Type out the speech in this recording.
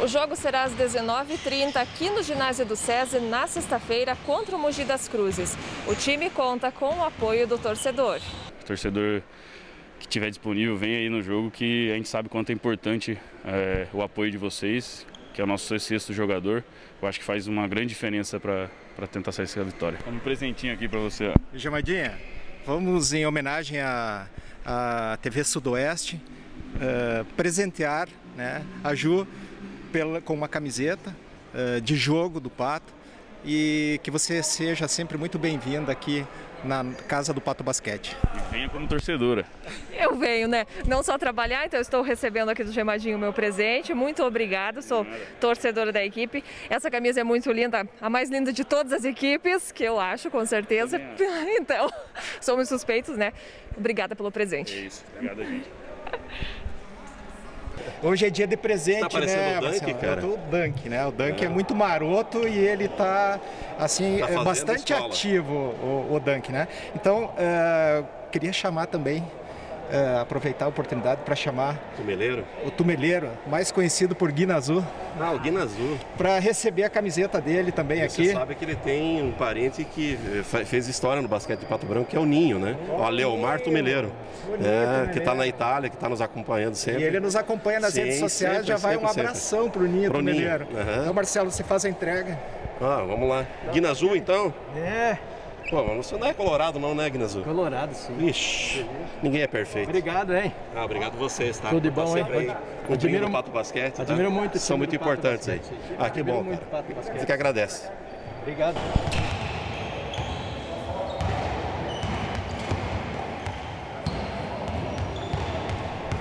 O jogo será às 19h30 aqui no ginásio do SESI na sexta-feira contra o Mogi das Cruzes. O time conta com o apoio do torcedor. O torcedor que estiver disponível, vem aí no jogo que a gente sabe quanto é importante é, o apoio de vocês, que é o nosso sexto jogador. Eu acho que faz uma grande diferença para tentar sair essa vitória. Um presentinho aqui para você. Jamadinha, vamos em homenagem à, à TV Sudoeste uh, presentear né, a Ju pela, com uma camiseta uh, de jogo do Pato e que você seja sempre muito bem-vinda aqui na casa do Pato Basquete. E venha como torcedora. Eu venho, né? Não só trabalhar, então estou recebendo aqui do Gemadinho o meu presente. Muito obrigado, sou torcedora da equipe. Essa camisa é muito linda, a mais linda de todas as equipes, que eu acho, com certeza. Então, somos suspeitos, né? Obrigada pelo presente. É isso, obrigada, gente. Hoje é dia de presente, tá né? o Dunk, cara? O Dunk, né? O Dunk é. é. muito maroto e ele tá, assim, tá é bastante escola. ativo, o, o, Dunk, né? Então, uh, queria chamar também uh, aproveitar a oportunidade para chamar Tumeleiro. o Tumeleiro, mais conhecido por Guina Azul. Ah, o Guina Azul. Para receber a camiseta dele também Você aqui. Você sabe que ele tem um parente que fez história no basquete de Pato Branco, que é o Ninho, né? Oh, o Leomar Tumeleiro. É, que está na Itália, que está nos acompanhando sempre. E ele nos acompanha nas Sim, redes sociais, sempre, já vai sempre, um abração para o Ninho pro Tumeleiro. Uhum. Então, Marcelo, você faz a entrega. Ah, vamos lá. Guina Azul, então? É. Pô, mas você não é colorado não, né, Guinazu? Colorado, sim. Ixi, ninguém é perfeito. Obrigado, hein? Ah, obrigado vocês, tá? Tudo de bom, hein? Aí, admiro o Pato Basquete, tá? Admiro muito. São muito importantes aí. Ah, que bom, cara. Fica agradece. Obrigado.